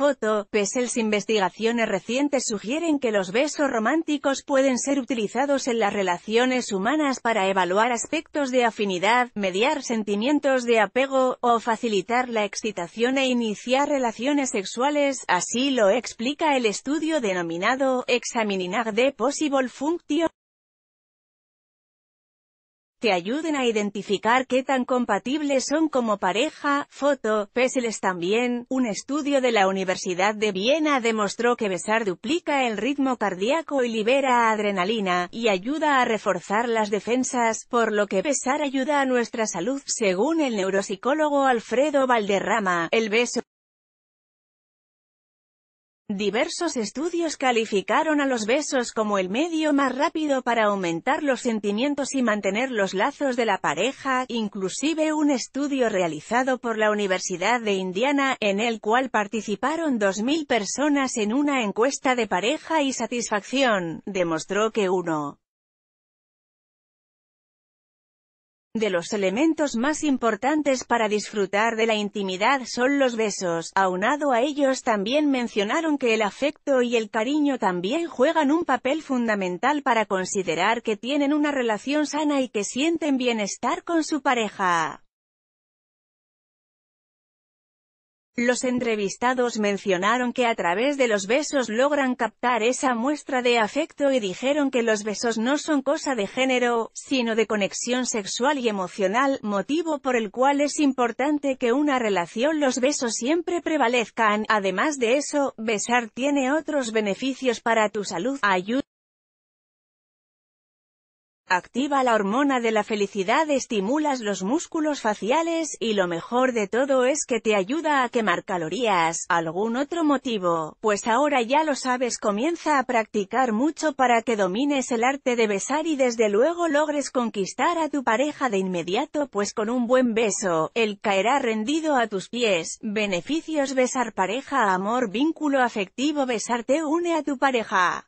Foto, PESELS Investigaciones recientes sugieren que los besos románticos pueden ser utilizados en las relaciones humanas para evaluar aspectos de afinidad, mediar sentimientos de apego, o facilitar la excitación e iniciar relaciones sexuales, así lo explica el estudio denominado Examining the Possible Function que ayuden a identificar qué tan compatibles son como pareja. Foto, Péseles también, un estudio de la Universidad de Viena demostró que besar duplica el ritmo cardíaco y libera adrenalina, y ayuda a reforzar las defensas, por lo que besar ayuda a nuestra salud. Según el neuropsicólogo Alfredo Valderrama, el beso Diversos estudios calificaron a los besos como el medio más rápido para aumentar los sentimientos y mantener los lazos de la pareja, inclusive un estudio realizado por la Universidad de Indiana, en el cual participaron 2.000 personas en una encuesta de pareja y satisfacción, demostró que uno De los elementos más importantes para disfrutar de la intimidad son los besos. Aunado a ellos también mencionaron que el afecto y el cariño también juegan un papel fundamental para considerar que tienen una relación sana y que sienten bienestar con su pareja. Los entrevistados mencionaron que a través de los besos logran captar esa muestra de afecto y dijeron que los besos no son cosa de género, sino de conexión sexual y emocional, motivo por el cual es importante que una relación los besos siempre prevalezcan. Además de eso, besar tiene otros beneficios para tu salud, ayuda Activa la hormona de la felicidad, estimulas los músculos faciales, y lo mejor de todo es que te ayuda a quemar calorías. ¿Algún otro motivo? Pues ahora ya lo sabes, comienza a practicar mucho para que domines el arte de besar y desde luego logres conquistar a tu pareja de inmediato, pues con un buen beso, él caerá rendido a tus pies. Beneficios besar pareja, amor, vínculo afectivo, besarte une a tu pareja.